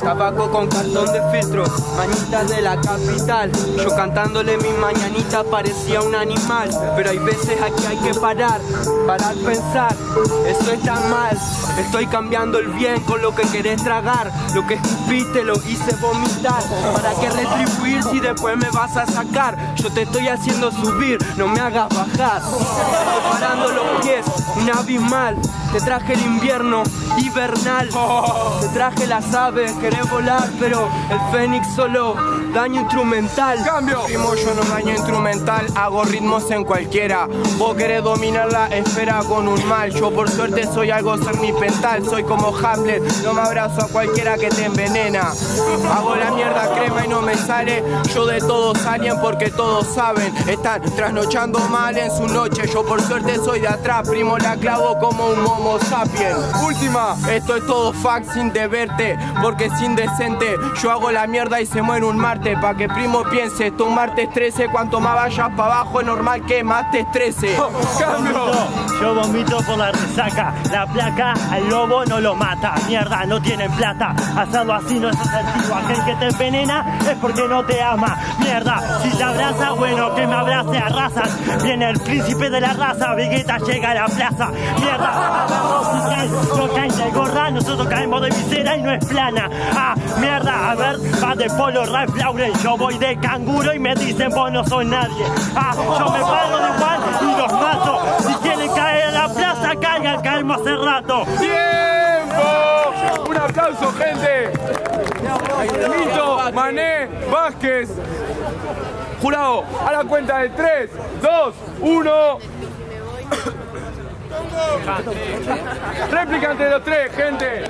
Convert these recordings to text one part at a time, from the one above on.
Paco con cartón de filtro, manitas de la capital. Yo cantándole mi mañanita parecía un animal. Pero hay veces aquí hay que parar, parar pensar. Eso está mal. Estoy cambiando el bien con lo que querés tragar. Lo que escupiste lo hice vomitar. ¿Para qué retribuir si después me vas a sacar? Yo te estoy haciendo subir, no me hagas bajar. Separando los pies, un abismal. Te traje el invierno hibernal. Te traje las aves, querés volar, pero el fénix solo daño instrumental. Cambio. Primo, yo no daño instrumental, hago ritmos en cualquiera. Vos querés dominar la esfera con un mal. Yo por suerte soy algo cernipental, soy como Hamlet. No me abrazo a cualquiera que te envenena. Hago la mierda no me sale. Yo de todos alien porque todos saben. Están trasnochando mal en su noche. Yo por suerte soy de atrás, primo, la clavo como un homo sapien. Última, esto es todo fax sin deberte, porque sin decente yo hago la mierda y se muere un Marte. Pa' que primo piense, tu martes 13, cuanto más vayas para abajo es normal que más te estrese. Cambio. Yo vomito por la resaca, la placa al lobo no lo mata. Mierda, no tienen plata, hacerlo así no es asertivo. Aquel que te envenena porque no te ama. Mierda, si te abraza, bueno, que me abrace a razas. Viene el príncipe de la raza, Vegeta llega a la plaza. Mierda, no caen de gorra, nosotros caemos de visera y no es plana. Ah, mierda, a ver, va de polo, Ralph Lauren. Yo voy de canguro y me dicen vos no sos nadie. Ah, yo me paro de igual y los mato. Si quieren caer a la plaza, caigan, caemos hace rato. ¡Tiempo! Un aplauso, gente. Vázquez. Jurado, a la cuenta de 3, 2, 1. Réplica entre los tres, gente.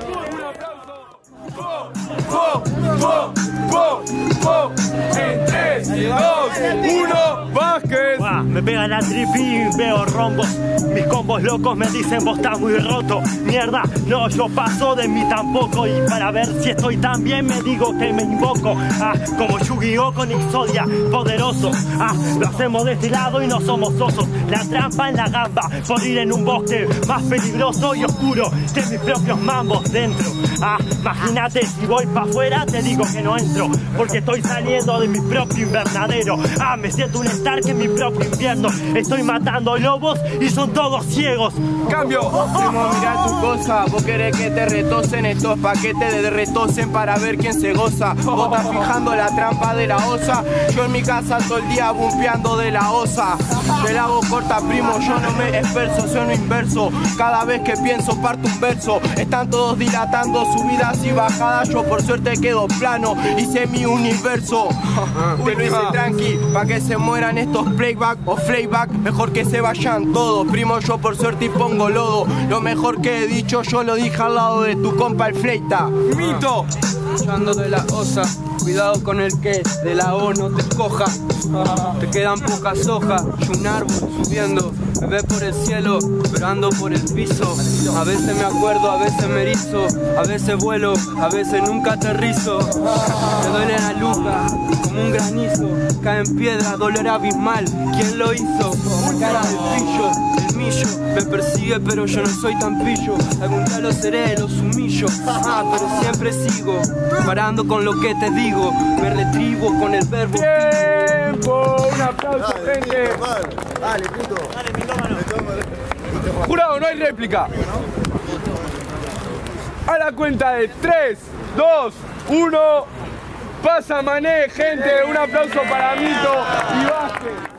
Me pega la tripi y veo rombos. Mis combos locos me dicen vos estás muy roto. Mierda, no, yo paso de mí tampoco. Y para ver si estoy tan bien me digo que me invoco. Ah, como Yu-Gi-Oh con Ixodia, poderoso. Ah, lo hacemos de este lado y no somos osos. La trampa en la gamba, por ir en un bosque más peligroso y oscuro que mis propios mambos dentro. Ah, imagínate si voy para afuera te digo que no entro. Porque estoy saliendo de mi propio invernadero. Ah, me siento un Stark en mi propio invierno. Estoy matando lobos y son todos ciegos. Cambio. Primo, mira tu cosa. Vos querés que te retocen estos paquetes de retocen para ver quién se goza. Vos estás fijando la trampa de la osa. Yo en mi casa todo el día bumpeando de la osa. Te la hago corta, primo. Yo no me esfuerzo, soy inverso. Cada vez que pienso parto un verso. Están todos dilatando subidas y bajadas. Yo por suerte quedo plano. Hice mi universo. Te lo hice tranqui. Pa' que se mueran estos playback playback. Mejor que se vayan todos. Primo, yo por suerte y pongo lodo. Lo mejor que he dicho yo lo dije al lado de tu compa el fleita. Mito. Escuchando de la osa, cuidado con el que de la O no te coja. Te quedan pocas hojas, y un árbol subiendo, me ve por el cielo, pero ando por el piso. A veces me acuerdo, a veces me erizo, a veces vuelo, a veces nunca aterrizo. Me duele la nuca, como un granizo, cae en piedra, dolor abismal. ¿Quién lo hizo? Cara del pillo, me persigue, pero yo no soy tan pillo. Algún día lo seré, los humillo. Ah, pero siempre sigo, parando con lo que te digo. Me retribo con el verbo. Tiempo. Un aplauso, gente. Dale, puto. Dale, Jurado, no hay réplica. A la cuenta de 3, 2, 1. Pasa Mané, gente. Un aplauso para Mito y Vázquez.